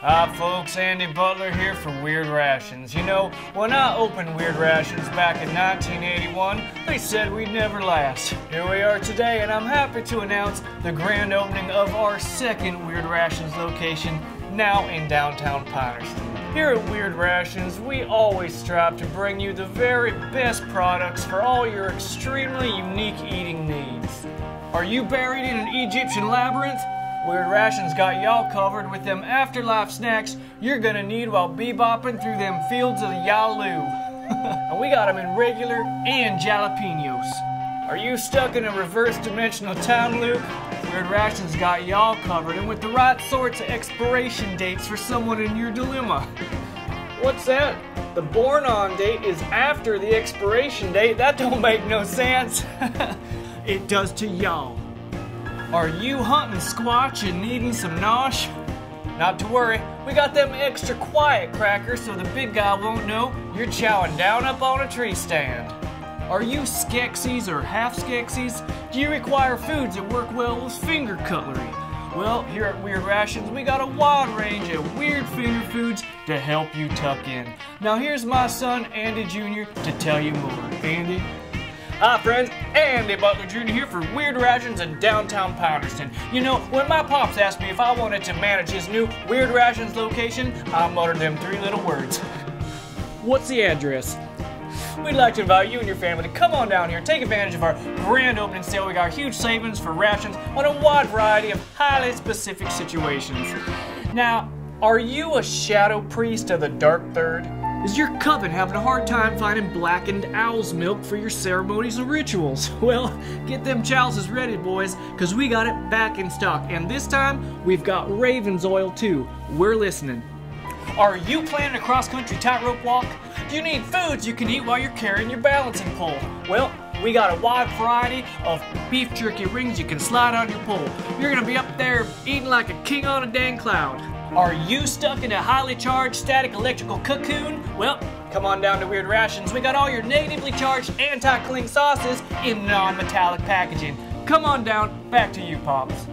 Hi, folks. Andy Butler here for Weird Rations. You know, when I opened Weird Rations back in 1981, they said we'd never last. Here we are today, and I'm happy to announce the grand opening of our second Weird Rations location, now in downtown Pinerston. Here at Weird Rations, we always strive to bring you the very best products for all your extremely unique eating needs. Are you buried in an Egyptian labyrinth? Weird Rations got y'all covered with them afterlife snacks you're gonna need while bebopping through them fields of the Yalu. and we got them in regular and jalapenos. Are you stuck in a reverse dimensional time loop? Weird Rations got y'all covered and with the right sorts of expiration dates for someone in your dilemma. What's that? The born on date is after the expiration date? That don't make no sense. it does to y'all. Are you hunting squatch and needing some nosh? Not to worry, we got them extra quiet crackers so the big guy won't know you're chowing down up on a tree stand. Are you Skeksis or half Skeksis? Do you require foods that work well with finger cutlery? Well, here at Weird Rations, we got a wide range of weird finger foods to help you tuck in. Now, here's my son, Andy Jr., to tell you more. Andy? Hi, friends. Andy Butler Jr. here for Weird Rations in downtown Pounderston. You know, when my pops asked me if I wanted to manage his new Weird Rations location, I muttered them three little words. What's the address? We'd like to invite you and your family to come on down here, take advantage of our grand opening sale. We got huge savings for rations on a wide variety of highly specific situations. Now, are you a shadow priest of the Dark Third? Is your coven having a hard time finding blackened owl's milk for your ceremonies and rituals? Well, get them chalices ready, boys, because we got it back in stock. And this time, we've got Raven's oil too. We're listening. Are you planning a cross country tightrope walk? Do you need foods you can eat while you're carrying your balancing pole? Well, we got a wide variety of beef jerky rings you can slide on your pole. You're gonna be up there eating like a king on a dang cloud. Are you stuck in a highly charged static electrical cocoon? Well, come on down to Weird Rations. We got all your negatively charged anti-cling sauces in non-metallic packaging. Come on down. Back to you, Pops.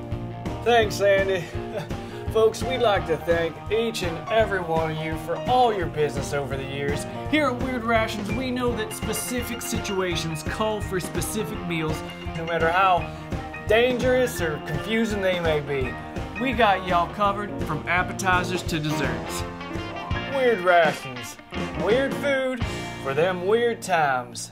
Thanks, Andy. Folks, we'd like to thank each and every one of you for all your business over the years. Here at Weird Rations, we know that specific situations call for specific meals, no matter how dangerous or confusing they may be. We got y'all covered from appetizers to desserts. Weird Rations. Weird food for them weird times.